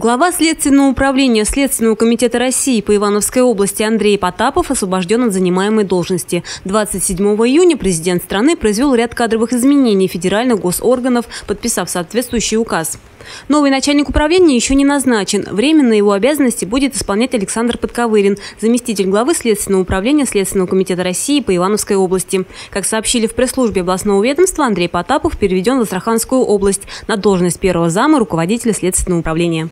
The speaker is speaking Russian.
Глава Следственного управления Следственного комитета России по Ивановской области Андрей Потапов освобожден от занимаемой должности. 27 июня президент страны произвел ряд кадровых изменений федеральных госорганов, подписав соответствующий указ. Новый начальник управления еще не назначен. Временно его обязанности будет исполнять Александр Подковырин, заместитель главы Следственного управления Следственного комитета России по Ивановской области. Как сообщили в пресс-службе областного ведомства, Андрей Потапов переведен в Астраханскую область на должность первого зама руководителя Следственного управления.